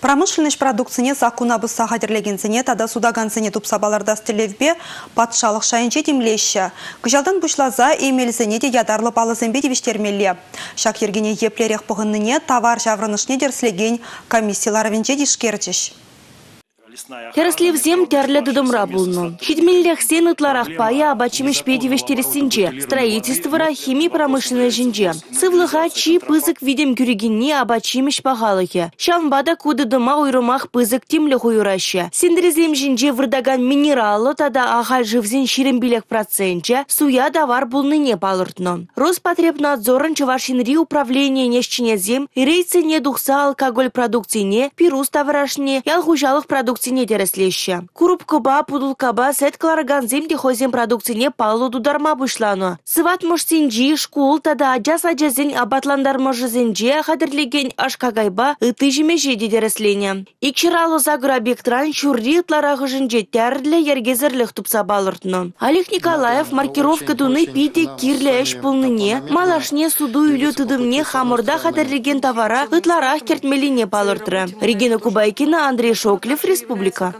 Промышленность продукцияне закуна бұса қадірлегенсіне, тада судагансыне тупсабаларда стелевбе патшалық шайынче демлеші. Күжалдан бұшлаза емелізіне де ядарлы балызынбе девіштермелі. Шак ергене еплерек бұғынныне товар жаврынышне дерслеген комиссияларвенче дишкерчіш. Херслевзем тярлі дыдымра булну. Хидмеллех сен ытларах пая абачимеш педивештересінче, строительствора химии промышленной жинче. Сывлыға чи пызык видем күрегенне абачимеш пағалығы. Шанбада куды дыма уйрымах пызык темлі хуюрашы. Сендрезлем жинче вырдаган минералы тада ағал живзен ширембелек процентче суя давар булныне палыртны. Роспотребнадзорын чывашинри управление нешчинезем, рейцене духса алкоголь продукцийне, пирус таврашне, ялхужалық продукцийне тереслеща. Курупкаба, пудулкаба, сет кларганзем де хозем продукцийне палу дударма бұшлану. Сыват мышсинжи, шкул тада аджас аджазен абатландарма жизенже хадырлеген ашкагайба ыты жемеже дедереслене. Икширалы заграбектран чурри ытларағы жынже тәрлі ергезірлік тупса балыртны. Олег Николаев маркировка туны пиде кирлі әш пулныне, малашне суду үйлі тыдымне хамырда хадырлеген товара ытларах кертмелине балыртыры. Регина Кубайкина, Андрей Шоклев, Республика.